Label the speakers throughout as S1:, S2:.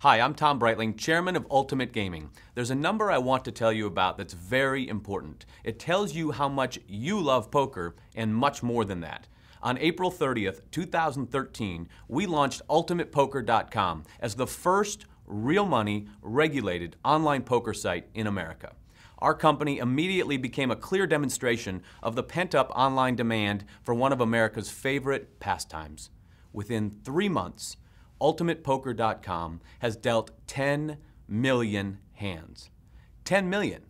S1: Hi, I'm Tom Breitling, chairman of Ultimate Gaming. There's a number I want to tell you about that's very important. It tells you how much you love poker and much more than that. On April 30th, 2013, we launched UltimatePoker.com as the first real money regulated online poker site in America. Our company immediately became a clear demonstration of the pent up online demand for one of America's favorite pastimes. Within three months, UltimatePoker.com has dealt 10 million hands. 10 million.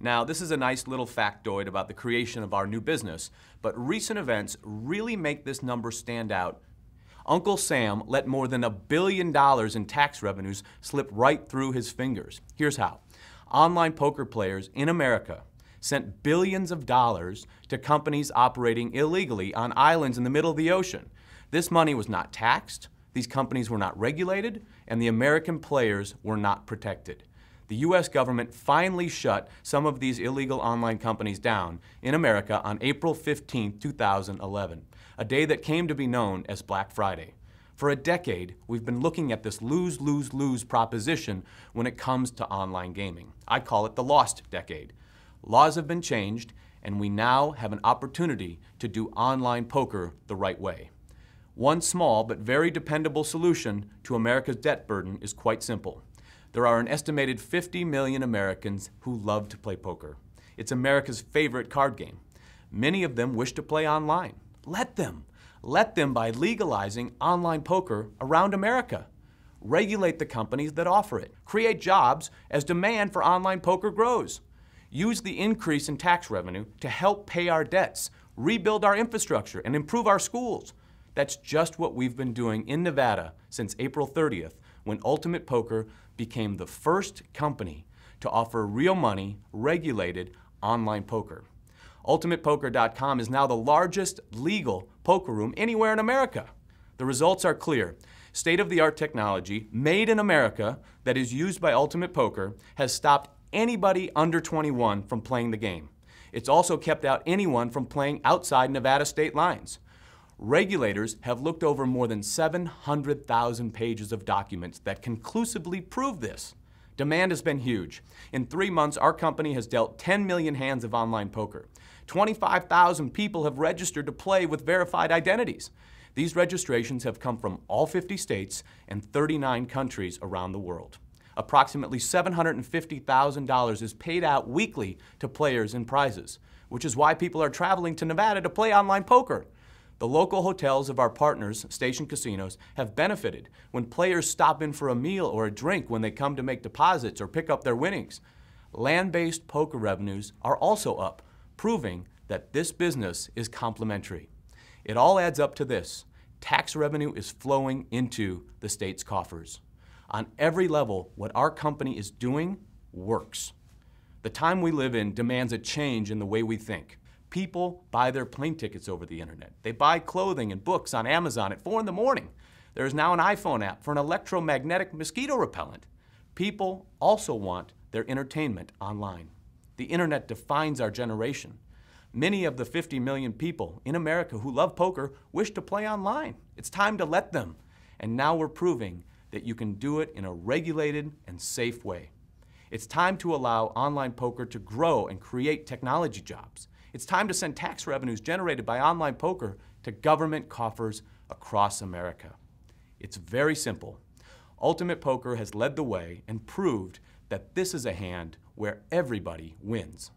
S1: Now, this is a nice little factoid about the creation of our new business, but recent events really make this number stand out. Uncle Sam let more than a billion dollars in tax revenues slip right through his fingers. Here's how. Online poker players in America sent billions of dollars to companies operating illegally on islands in the middle of the ocean. This money was not taxed, these companies were not regulated, and the American players were not protected. The U.S. government finally shut some of these illegal online companies down in America on April 15, 2011, a day that came to be known as Black Friday. For a decade, we've been looking at this lose, lose, lose proposition when it comes to online gaming. I call it the lost decade. Laws have been changed, and we now have an opportunity to do online poker the right way. One small but very dependable solution to America's debt burden is quite simple. There are an estimated 50 million Americans who love to play poker. It's America's favorite card game. Many of them wish to play online. Let them. Let them by legalizing online poker around America. Regulate the companies that offer it. Create jobs as demand for online poker grows. Use the increase in tax revenue to help pay our debts, rebuild our infrastructure, and improve our schools. That's just what we've been doing in Nevada since April 30th when Ultimate Poker became the first company to offer real money, regulated online poker. UltimatePoker.com is now the largest legal poker room anywhere in America. The results are clear. State of the art technology made in America that is used by Ultimate Poker has stopped anybody under 21 from playing the game. It's also kept out anyone from playing outside Nevada state lines. Regulators have looked over more than 700,000 pages of documents that conclusively prove this. Demand has been huge. In three months, our company has dealt 10 million hands of online poker. 25,000 people have registered to play with verified identities. These registrations have come from all 50 states and 39 countries around the world. Approximately $750,000 is paid out weekly to players in prizes, which is why people are traveling to Nevada to play online poker. The local hotels of our partners, Station Casinos, have benefited when players stop in for a meal or a drink when they come to make deposits or pick up their winnings. Land-based poker revenues are also up, proving that this business is complementary. It all adds up to this. Tax revenue is flowing into the state's coffers. On every level, what our company is doing works. The time we live in demands a change in the way we think. People buy their plane tickets over the internet. They buy clothing and books on Amazon at 4 in the morning. There is now an iPhone app for an electromagnetic mosquito repellent. People also want their entertainment online. The internet defines our generation. Many of the 50 million people in America who love poker wish to play online. It's time to let them. And now we're proving that you can do it in a regulated and safe way. It's time to allow online poker to grow and create technology jobs. It's time to send tax revenues generated by online poker to government coffers across America. It's very simple. Ultimate Poker has led the way and proved that this is a hand where everybody wins.